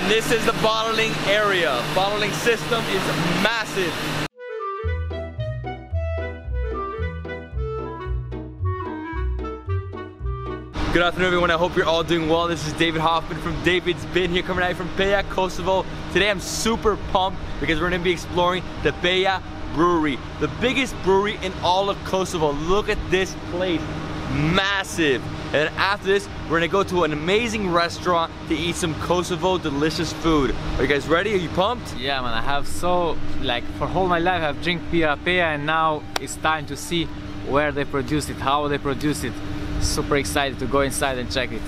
And this is the bottling area. Bottling system is massive. Good afternoon, everyone. I hope you're all doing well. This is David Hoffmann from David's Been Here coming at you from Peja, Kosovo. Today I'm super pumped because we're gonna be exploring the Peja Brewery, the biggest brewery in all of Kosovo. Look at this place, massive. And after this, we're gonna go to an amazing restaurant to eat some Kosovo delicious food. Are you guys ready? Are you pumped? Yeah, man, I have so, like, for whole my life I've drink Birra Peja and now it's time to see where they produce it, how they produce it. Super excited to go inside and check it.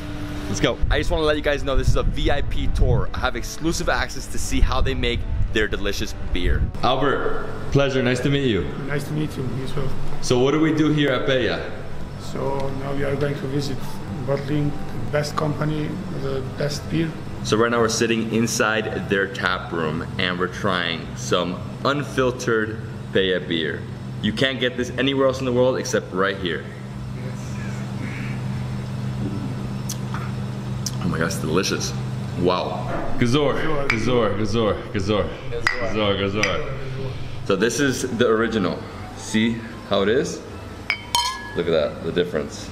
Let's go. I just want to let you guys know this is a VIP tour. I have exclusive access to see how they make their delicious beer. Albert, pleasure. Nice to meet you. Nice to meet you as well. So what do we do here at Peja? So now we are going to visit bottling the best company, the best beer. So right now we're sitting inside their tap room and we're trying some unfiltered Peja beer. You can't get this anywhere else in the world except right here. Oh my gosh, delicious. Wow. Gazor, Gazor, Gazor, Gazor, Gazor, Gazor. So this is the original. See how it is? Look at that, the difference,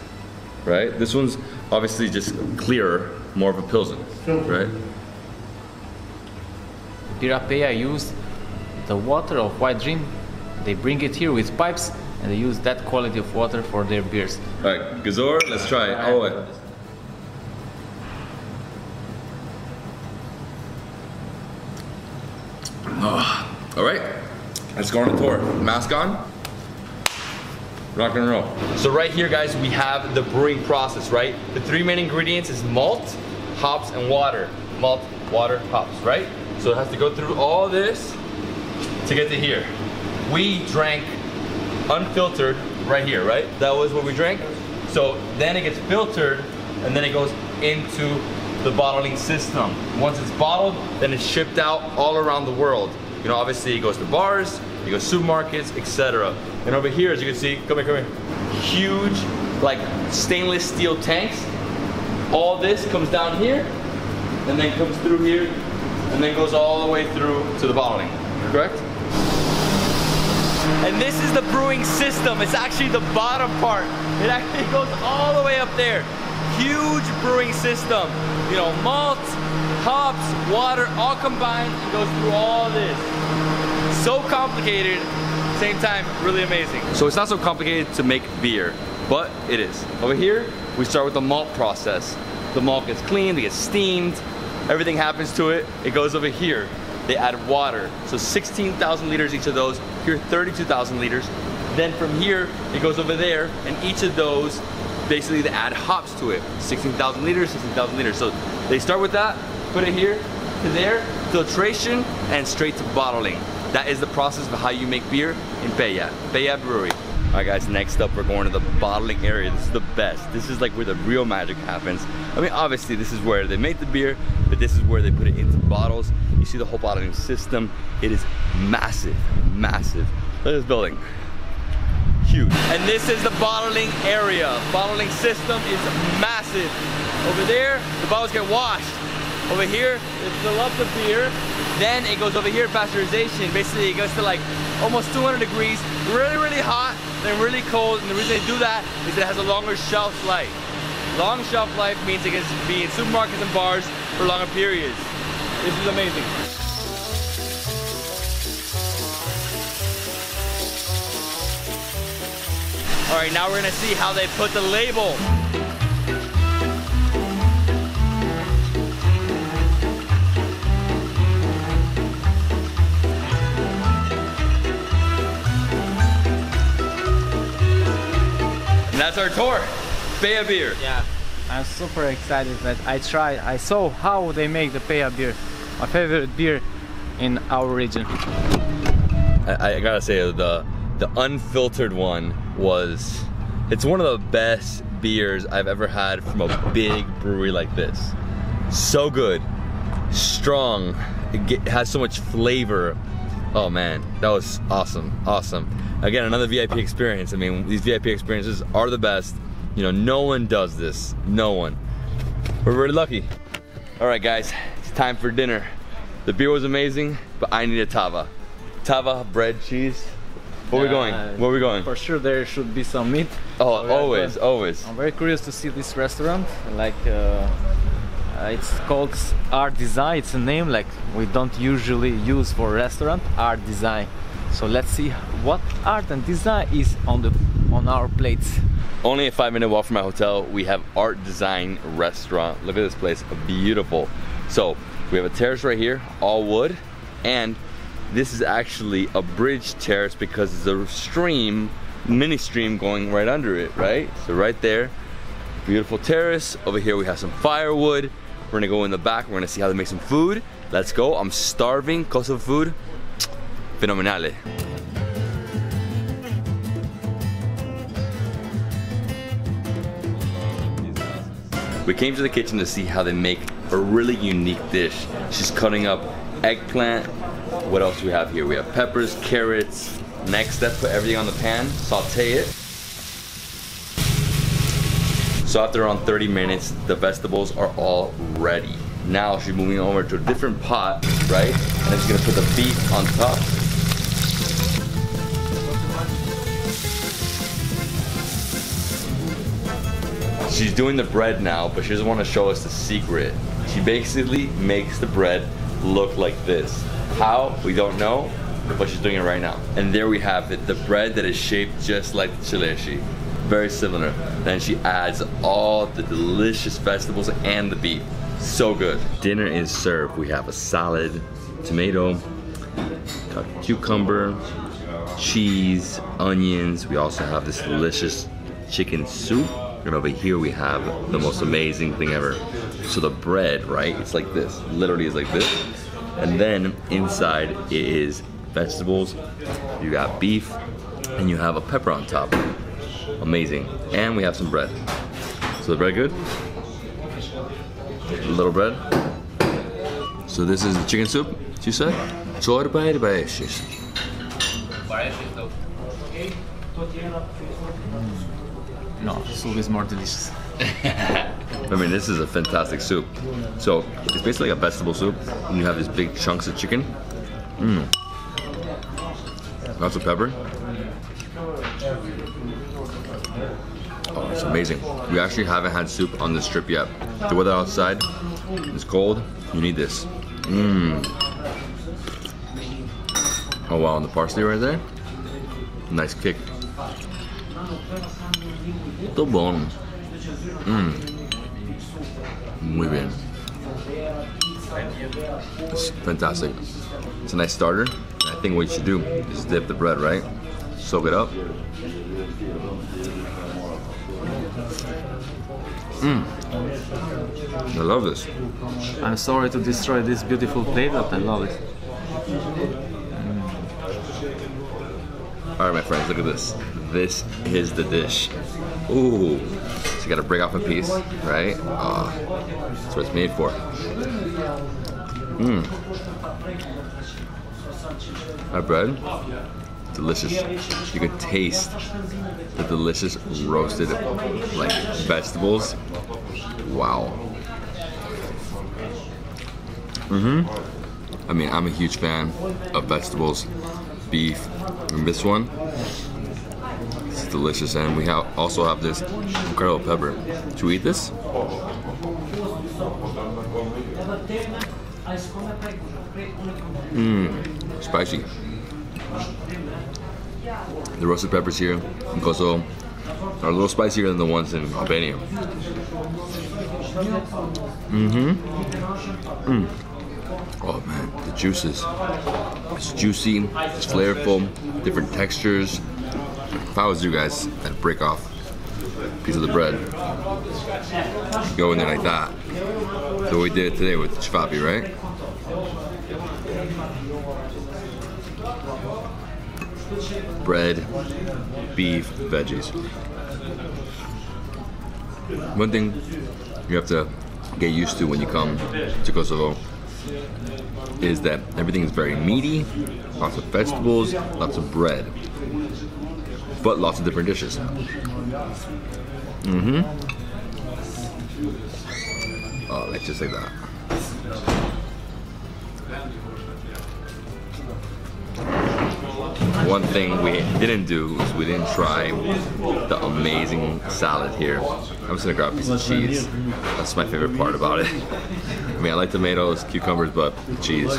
right? This one's obviously just clearer, more of a Pilsen, right? Birra Peja use the water of White Drin. They bring it here with pipes and they use that quality of water for their beers. All right, Gazor, let's try it. Oh, wait. Oh, all right, let's go on a tour. Mask on. Rock and roll. So right here, guys, we have the brewing process, right? The three main ingredients is malt, hops, and water. Malt, water, hops, right? So it has to go through all this to get to here. We drank unfiltered right here, right? That was what we drank. So then it gets filtered and then it goes into the bottling system. Once it's bottled, then it's shipped out all around the world. You know, obviously it goes to bars, it goes to supermarkets, etc. And over here, as you can see, come here, come here, huge, like stainless steel tanks. All this comes down here, and then comes through here, and then goes all the way through to the bottling, correct? And this is the brewing system. It's actually the bottom part. It actually goes all the way up there. Huge brewing system. You know, malt, hops, water, all combined and goes through all this. So complicated, same time, really amazing. So it's not so complicated to make beer, but it is. Over here, we start with the malt process. The malt gets cleaned, it gets steamed, everything happens to it. It goes over here. They add water. So 16,000 liters each of those. Here, 32,000 liters. Then from here, it goes over there, and each of those, basically they add hops to it. 16,000 liters, 16,000 liters. So they start with that, put it here to there, filtration, and straight to bottling. That is the process of how you make beer in Peja, Peja Brewery. All right guys, next up we're going to the bottling area. This is the best. This is like where the real magic happens. I mean, obviously this is where they make the beer, but this is where they put it into bottles. You see the whole bottling system. It is massive, massive. Look at this building. Huge. And this is the bottling area. Bottling system is massive. Over there, the bottles get washed. Over here, they fill up the beer. Then it goes over here, pasteurization. Basically, it goes to like almost 200 degrees, really, really hot, then really cold. And the reason they do that is it has a longer shelf life. Long shelf life means it can be in supermarkets and bars for longer periods. This is amazing. All right, now we're gonna see how they put the label. And that's our tour. Peja beer. Yeah, I'm super excited that I tried, I saw how they make the Peja beer. My favorite beer in our region. I, I gotta say the the unfiltered one was it's one of the best beers I've ever had from a big brewery like this. So good, strong, it get, has so much flavor. Oh man, that was awesome, awesome. Again, another VIP experience. I mean, these VIP experiences are the best. You know, no one does this, no one. We're really lucky. All right, guys, It's time for dinner. The beer was amazing, but I need a tava. Tava, bread, cheese. Where are we going? Uh, Where are we going? For sure, there should be some meat. Oh, are always, always. I'm very curious to see this restaurant. Like, uh, uh, it's called Art Design. It's a name like we don't usually use for restaurant. Art Design. So let's see what art and design is on the on our plates. Only a five minute walk from my hotel, we have Art Design Restaurant. Look at this place, beautiful. So we have a terrace right here, all wood, and this is actually a bridge terrace because there's a stream, mini stream going right under it, right? So right there, beautiful terrace. Over here we have some firewood. We're gonna go in the back, we're gonna see how they make some food. Let's go, I'm starving, Kosovo food, phenomenale. We came to the kitchen to see how they make a really unique dish. She's cutting up eggplant. What else do we have here? We have peppers, carrots. Next step, put everything on the pan, saute it. So after around 30 minutes, the vegetables are all ready. Now she's moving over to a different pot, right? And she's gonna put the beef on top. She's doing the bread now, but she doesn't want to show us the secret. She basically makes the bread look like this. How? We don't know, but she's doing it right now. And there we have it, the bread that is shaped just like the qeleshe. Very similar. Then she adds all the delicious vegetables and the beef. So good. Dinner is served. We have a salad, tomato, cucumber, cheese, onions. We also have this delicious chicken soup. And over here we have the most amazing thing ever. So the bread, right? It's like this. Literally is like this. And then inside it is vegetables. You got beef and you have a pepper on top. Amazing. And we have some bread. So the bread good? A little bread. So this is the chicken soup, you said? Çorba ile beşiş. No, soup is more delicious. I mean, this is a fantastic soup. So it's basically like a vegetable soup, and you have these big chunks of chicken. Mmm. Lots of pepper. Oh, it's amazing. We actually haven't had soup on this trip yet. The weather outside is cold. You need this. Mmm. Oh wow, and the parsley right there. Nice kick. Muito bom. Mmm. Muy bien. It's fantastic. It's a nice starter. I think what you should do is dip the bread, right? Soak it up. Mmm. I love this. I'm sorry to destroy this beautiful plate, but I love it. All right, my friends, look at this. This is the dish. Ooh. So you gotta break off a piece, right? Ah, that's what it's made for. Mmm. That bread, delicious. You can taste the delicious roasted like vegetables. Wow. Mm-hmm. I mean, I'm a huge fan of vegetables, beef, and this one it's delicious. And we have also have this incredible pepper. Should we eat this? Mmm, spicy. The roasted peppers here in are a little spicier than the ones in Albania. Mm-hmm. Mm. Oh man, the juices. It's juicy, it's flavorful, different textures. If I was you guys, I'd break off a piece of the bread. Go in there like that. So we did it today with chfapi, right? Bread, beef, veggies. One thing you have to get used to when you come to Kosovo is that everything is very meaty, lots of vegetables, lots of bread, but lots of different dishes. Mm-hmm. Oh, like just like that. One thing we didn't do is we didn't try the amazing salad here. I'm just gonna grab a piece of cheese. That's my favorite part about it. I mean, I like tomatoes, cucumbers, but cheese.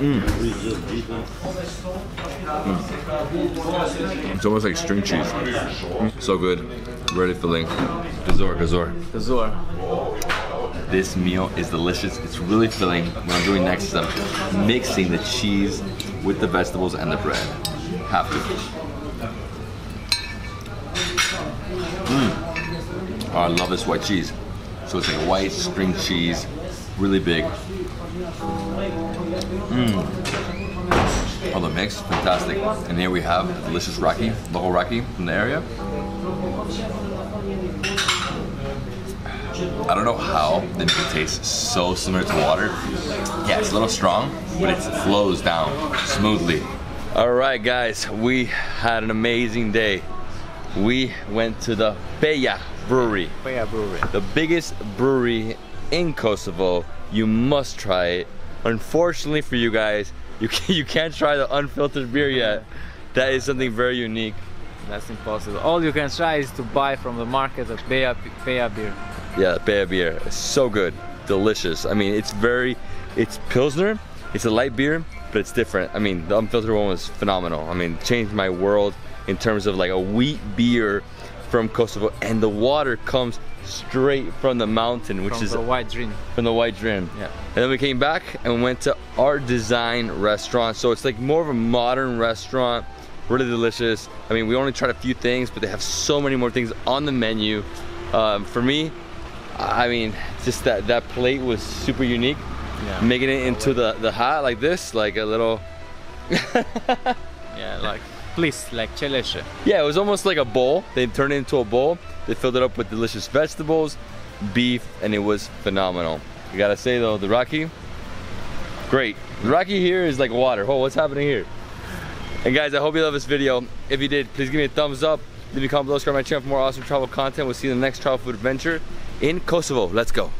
Mm. It's almost like string cheese. So good, really filling. Gazor, gazor. Gazor. This meal is delicious. It's really filling. What I'm doing next is I'm mixing the cheese with the vegetables and the bread. Have to. Mm. Oh, I love this white cheese. So it's like white string cheese, really big. Mmm. Oh, the mix, fantastic. And here we have delicious raki, local raki from the area. I don't know how the meat tastes so similar to water. Yeah, it's a little strong, but it flows down smoothly. All right, guys, we had an amazing day. We went to the Peja Brewery. Peja Brewery. The biggest brewery in Kosovo. You must try it. Unfortunately for you guys, you, can, you can't try the unfiltered beer yet. That is something very unique. That's impossible. All you can try is to buy from the market a Peja, Peja beer. Yeah, Peja beer. It's so good. Delicious. I mean, it's very, it's Pilsner. It's a light beer, but it's different. I mean, the unfiltered one was phenomenal. I mean, changed my world in terms of like a wheat beer from Kosovo. And the water comes straight from the mountain, which from is the White Drin. from the White Drin. Yeah. And then we came back and went to Art Design Restaurant. So it's like more of a modern restaurant, really delicious. I mean, we only tried a few things, but they have so many more things on the menu. Um, for me, I mean, just that that plate was super unique. Yeah. Making it into the the hat like this, like a little. Yeah, like please, like qeleshe. Yeah, it was almost like a bowl. They turned it into a bowl. They filled it up with delicious vegetables, beef, and it was phenomenal. I gotta say though, the raki, great. The raki here is like water. Oh, what's happening here? And guys, I hope you love this video. If you did, please give me a thumbs up. Leave a comment below, subscribe to my channel for more awesome travel content. We'll see you in the next travel food adventure in Kosovo. Let's go.